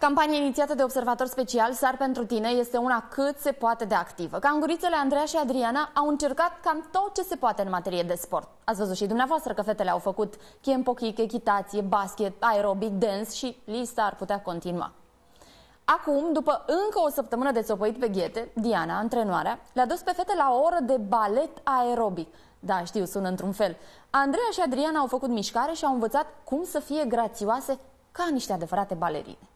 Campania inițiată de observator special Sar pentru tine este una cât se poate de activă. Cangurițele Andreea și Adriana au încercat cam tot ce se poate în materie de sport. Ați văzut și dumneavoastră că fetele au făcut camp kick, echitație, basket, aerobic, dance și lista ar putea continua. Acum, după încă o săptămână de țopăit pe ghete, Diana, antrenoarea, le-a dus pe fete la o oră de balet aerobic. Da, știu, sună într-un fel. Andreea și Adriana au făcut mișcare și au învățat cum să fie grațioase ca niște adevărate balerine.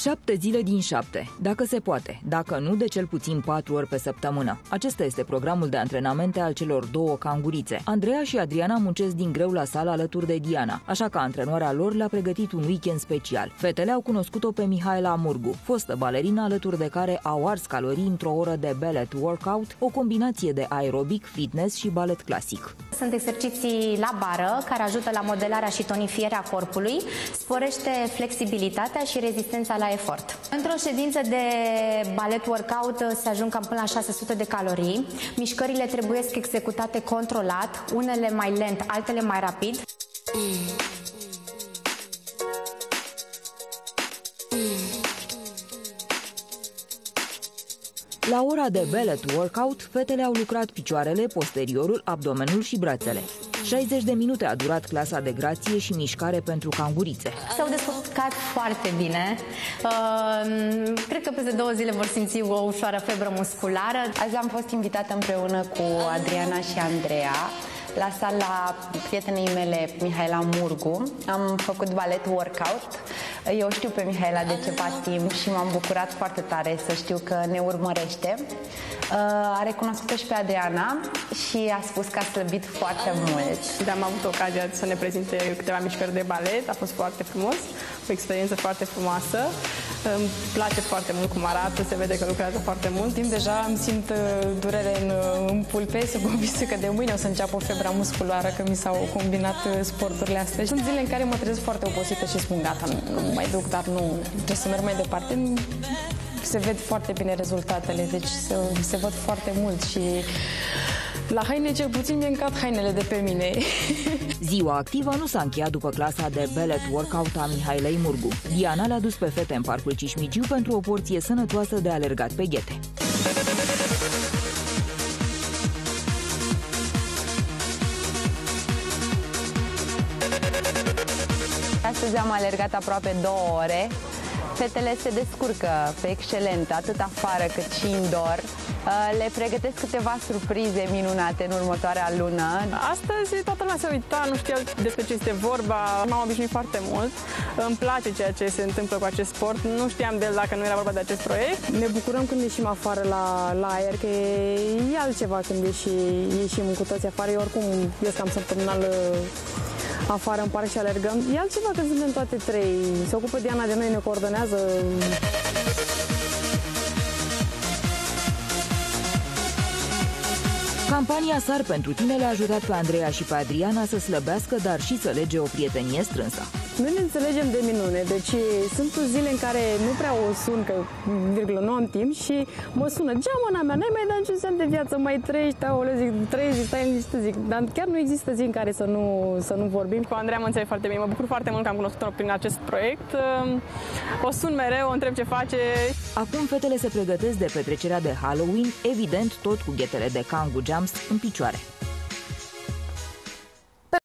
7 zile din 7, dacă se poate, dacă nu, de cel puțin 4 ori pe săptămână. Acesta este programul de antrenamente al celor două cangurițe. Andreea și Adriana muncesc din greu la sală alături de Diana, așa că antrenoarea lor le-a pregătit un weekend special. Fetele au cunoscut-o pe Mihaela Murgu, fostă balerina alături de care au ars calorii într-o oră de ballet workout, o combinație de aerobic, fitness și balet clasic. Sunt exerciții la bară care ajută la modelarea și tonifierea corpului, sporește flexibilitatea și rezistența la efort. Într-o ședință de ballet workout se ajung cam până la 600 de calorii. Mișcările trebuie executate controlat, unele mai lent, altele mai rapid. La ora de ballet workout, fetele au lucrat picioarele, posteriorul, abdomenul și brațele. 60 de minute a durat clasa de grație și mișcare pentru cangurițe. S-au descurcat foarte bine. Uh, cred că peste două zile vor simți o ușoară febră musculară. Azi am fost invitată împreună cu Adriana și Andreea la sala prietenei mele, Mihaela Murgu. Am făcut ballet workout. Eu știu pe Mihaela de ceva timp și m-am bucurat foarte tare să știu că ne urmărește. Uh, a recunoscut-o și pe Adriana și a spus că a slăbit foarte mult. Da, am avut ocazia să ne prezinte câteva mișcări de balet, a fost foarte frumos, o experiență foarte frumoasă. Îmi place foarte mult cum arată, se vede că lucrează foarte mult. Timp deja îmi simt uh, durere în, uh, în pulpe, să convinsă că de mâine o să înceapă o febra musculară, că mi s-au combinat sporturile astea. Sunt zile în care mă trezesc foarte obosită și spun gata, nu, nu mai duc, dar nu, trebuie să merg mai departe se ved foarte bine rezultatele, deci se, se văd foarte mult și la haine cel puțin mi-am încat hainele de pe mine. Ziua activă nu s-a încheiat după clasa de ballet workout a Mihailei Murgu. Diana le-a dus pe fete în parcul Cismigiu pentru o porție sănătoasă de alergat pe ghete. Astăzi am alergat aproape două ore Fetele se descurcă pe excelent, atât afară cât și indoor. Uh, le pregătesc câteva surprize minunate în următoarea lună. Astăzi toată lumea se uita, nu știa despre ce este vorba. M-am obișnuit foarte mult. Îmi place ceea ce se întâmplă cu acest sport. Nu știam de el dacă nu era vorba de acest proiect. Ne bucurăm când ieșim afară la, la aer, că e, e altceva când ieși, ieșim cu toți afară. Eu oricum ies cam săptămânal afară în parc și alergăm. E altceva când suntem toate trei. Se ocupă Diana de noi, ne coordonează. Campania SAR pentru tine le-a ajutat pe Andreea și pe Adriana să slăbească, dar și să lege o prietenie strânsă. Noi ne înțelegem de minune, deci sunt zile în care nu prea o sun, că virgulă, nu am timp și mă sună, geamăna mea, n-ai mai dat niciun semn de viață, mai trăiești, aole, zic, trăiești, stai liniște, zic, dar chiar nu există zi în care să nu, să nu vorbim. Cu Andreea mă înțeleg foarte bine, mă bucur foarte mult că am cunoscut-o prin acest proiect. O sun mereu, o întreb ce face. Acum fetele se pregătesc de petrecerea de Halloween, evident tot cu ghetele de Kangoo Jumps în picioare.